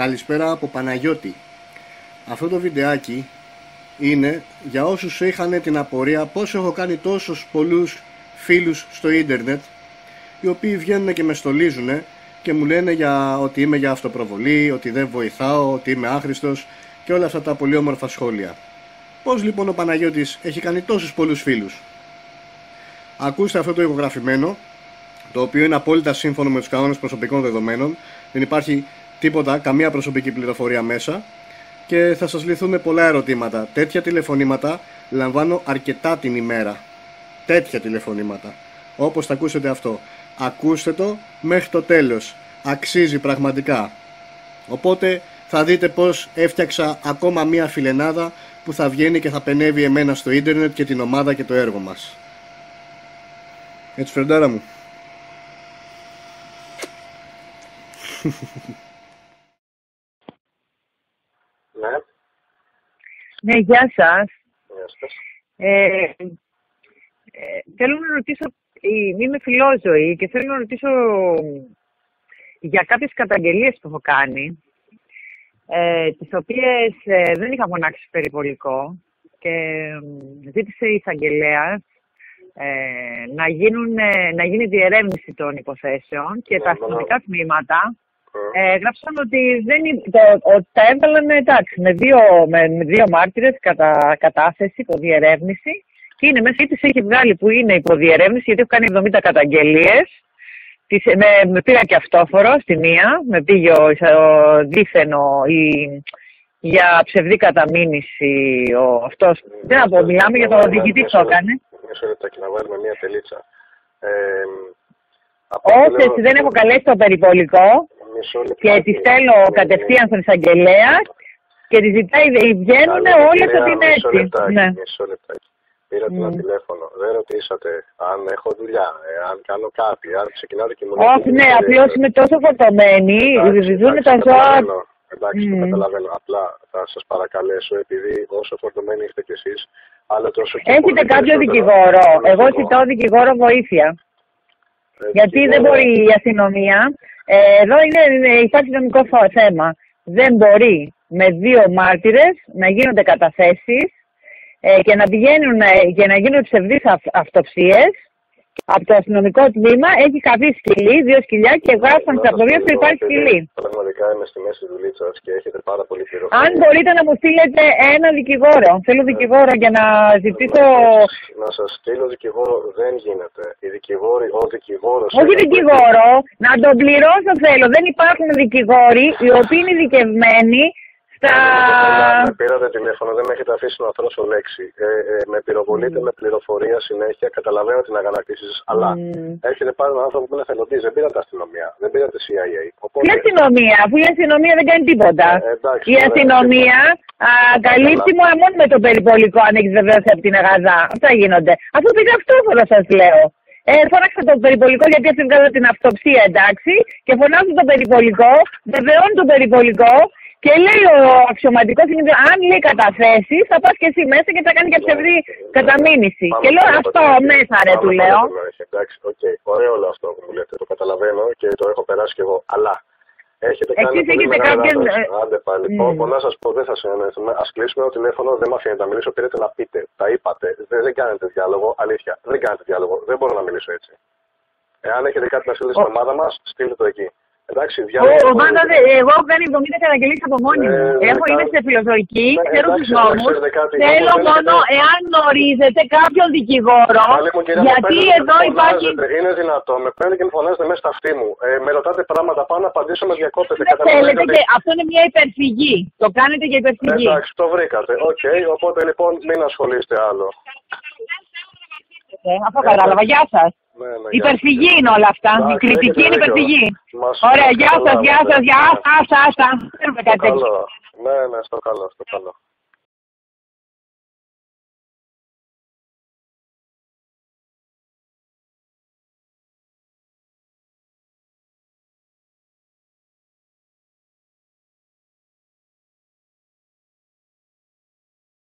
Καλησπέρα από Παναγιώτη. Αυτό το βιντεάκι είναι για όσους είχαν την απορία πώς έχω κάνει τόσους πολλούς φίλους στο ίντερνετ οι οποίοι βγαίνουν και με στολίζουν και μου λένε για ότι είμαι για αυτοπροβολή, ότι δεν βοηθάω, ότι είμαι άχρηστος και όλα αυτά τα πολύ όμορφα σχόλια. Πώς λοιπόν ο Παναγιώτης έχει κάνει τόσους πολλούς φίλους; Ακούστε αυτό το ηχογραφημένο, το οποίο είναι απόλυτα σύμφωνο με τους κανόνες προσωπικών δεδομένων. Δεν υπάρχει τίποτα, καμία προσωπική πληροφορία μέσα και θα σας λυθούν πολλά ερωτήματα. Τέτοια τηλεφωνήματα λαμβάνω αρκετά την ημέρα. Τέτοια τηλεφωνήματα. Όπως θα ακούσετε αυτό. Ακούστε το μέχρι το τέλος. Αξίζει πραγματικά. Οπότε θα δείτε πως έφτιαξα ακόμα μία φιλενάδα που θα βγαίνει και θα πενεύει εμένα στο ίντερνετ και την ομάδα και το έργο μας. Έτσι φρεντάρα μου. Ναι, Ναι, γεια σας. γεια σας. Ε, ε, θέλω να ρωτήσω, ε, είμαι φιλόζωη και θέλω να ρωτήσω για κάποιες καταγγελίες που έχω κάνει, ε, τις οποίες ε, δεν είχα φωνάξει περιπολικό και ε, ζήτησε η εισαγγελέα ε, να, γίνουν, ε, να γίνει διερεύνηση των υποθέσεων και Ναι, τα μπράβο. αστυνομικά τμήματα Ε, ε, γράψαν ότι, δεν, είναι- το, ότι τα έβαλαν εντάξει, με δύο, με, με δύο μάρτυρες κατά κατάθεση, υποδιερεύνηση και είναι μέσα ή τις έχει βγάλει που είναι υποδιερεύνηση γιατί έχω κάνει 70 καταγγελίες Τις, με, με πήρα και αυτόφορο στη μία, με πήγε ο, ο δίθενο η, για ψευδή καταμήνυση ο, αυτός. Δεν να πω, μιλάμε για τον διοικητή που το έκανε. Μισό λεπτάκι να βάλουμε μία τελίτσα. Ε, από Όχι, λέω- έτσι δεν έχω καλέσει το περιπολικό Μισό λεπτάκι. και τη στέλνω κατευθείαν στον εισαγγελέα και τη ζητάει, βγαίνουν Άλλη όλες κυρία, ότι είναι μισό έτσι. λεπτάκι, Ναι. Μισό λεπτάκι. Πήρατε ένα Μμ. τηλέφωνο. Δεν ρωτήσατε αν έχω δουλειά, ε, αν κάνω κάτι, αν ξεκινάτε και μου Όχι, ναι, απλώς είμαι τόσο φορτωμένη, ζουν τα ζώα. καταλαβαίνω. Εντάξει, το Μμ. καταλαβαίνω. Απλά θα σας παρακαλέσω, επειδή όσο φορτωμένοι είστε κι εσείς, άλλο τόσο και Έχετε πολύ κάποιο περισσότερο δικηγόρο; Εγώ εγώ. ζητώ δικηγόρο βοήθεια. Ε, Γιατί δεν δικηγόρο- μπορεί η αστυνομία. Ε, εδώ είναι, είναι, υπάρχει νομικό φο- θέμα. Δεν μπορεί με δύο μάρτυρες να γίνονται καταθέσεις ε, και να πηγαίνουν ε, και να γίνουν ψευδείς αυ, αυτοψίες. Από το αστυνομικό τμήμα έχει χαθεί σκυλή, δύο σκυλιά και γράφαν Να στα σας αποδεία πω ότι εγώ, υπάρχει επειδή σκυλή. Πραγματικά είμαι στη μέση δουλίτσα και έχετε πάρα πολύ πληροφορία. Αν μπορείτε να μου στείλετε ένα δικηγόρο. Θέλω δικηγόρο για να ζητήσω. Να σας στείλω δικηγόρο δεν γίνεται. Οι δικηγόροι, ο δικηγόρος. Όχι δικηγόρο, να τον πληρώσω θέλω. Δεν υπάρχουν δικηγόροι οι οποίοι είναι ειδικευμένοι στα. Με πήρατε τηλέφωνο, δεν με έχετε αφήσει να θρώσω λέξη. Ε, ε, με πυροβολείτε με πληροφορία συνέχεια, καταλαβαίνω την αγανακτήση σας, αλλά Μμμ. έρχεται πάλι ένα άνθρωπο που είναι εθελοντής. Δεν πήρατε αστυνομία, δεν πήρατε CIA. Οπότε, Ποια αστυνομία, αφού η αστυνομία δεν κάνει τίποτα. Ε, εντάξει, η ωραία, αστυνομία α, καλύπτει μόνο μόνο με το περιπολικό αν έχεις βεβαίωση από την ΓΑΔΑ. Αυτά γίνονται. Αφού πήγα αυτόφορο σας λέω. Ε, φώναξα το περιπολικό γιατί έτσι βγάζω την αυτοψία εντάξει και φωνάζω το περιπολικό, βεβαιώνει το περιπολικό και λέει ο αξιωματικός αν λέει καταθέσεις, θα πας και εσύ μέσα και θα κάνει και ψευδή καταμήνυση. Πάμε και λέω πάλι αυτό από την- μέσα ρε πάμε του πάλι λέω. από την αρχή. Εντάξει, οκ. Ωραίο όλο αυτό που μου λέτε, το καταλαβαίνω και το έχω περάσει κι εγώ. Αλλά έχετε κάνει Εσείς πολύ έχετε μεγάλη κάποιον, λάθος. ε, Άντε πάλι. μμ. Πω, πω, να σας πω, δεν θα συνεννοηθούμε. Α κλείσουμε το τηλέφωνο, δεν με αφήνετε να μιλήσω. Πήρετε να πείτε. Τα είπατε. Δεν, δεν κάνετε διάλογο. Αλήθεια. Δεν κάνετε διάλογο. Δεν μπορώ να μιλήσω έτσι. Εάν έχετε κάτι να στείλετε στην Ο- ομάδα μας, στείλτε το εκεί. Εντάξει, Ο, διάλογο. ο Μάντα, δε- εγώ έχω κάνει 70 καταγγελίες από μόνη μου. Ε, έχω, δεν είμαι κάνω- σε φιλοζωική, Ναι, ξέρω εντάξει, τους νόμους. ξέρετε κάτι, Θέλω όμως δεν μόνο έχετε- εάν γνωρίζετε κάποιον δικηγόρο, Πάλι μου, κυρία, γιατί με παίρνετε, εδώ με υπάρχει... φωνάζετε. Είναι δυνατό. Με παίρνετε και με φωνάζετε μέσα στα αυτιά μου. Ε, με ρωτάτε πράγματα πάνω να απαντήσω με διακόπτετε. Δεν Καταλαβαίνετε θέλετε ότι- και αυτό είναι μια υπεκφυγή. Το κάνετε για υπεκφυγή. Εντάξει, το βρήκατε. Οκ, οπότε λοιπόν μην ασχολείστε άλλο. Ε, αυτό κατάλαβα. Γεια σας. Ναι, ναι, γεια Υπεκφυγή είναι όλα αυτά. Η Εντάξει, κριτική έχετε είναι δίκιο. υπεκφυγή. Μας- Ωραία, μας γεια σας, γεια καταλάβατε. σας, γεια σας, άστα, άστα. Θέλουμε Στο κάτι τέτοιο. καλό. Ναι, ναι, στο καλό, στο καλό.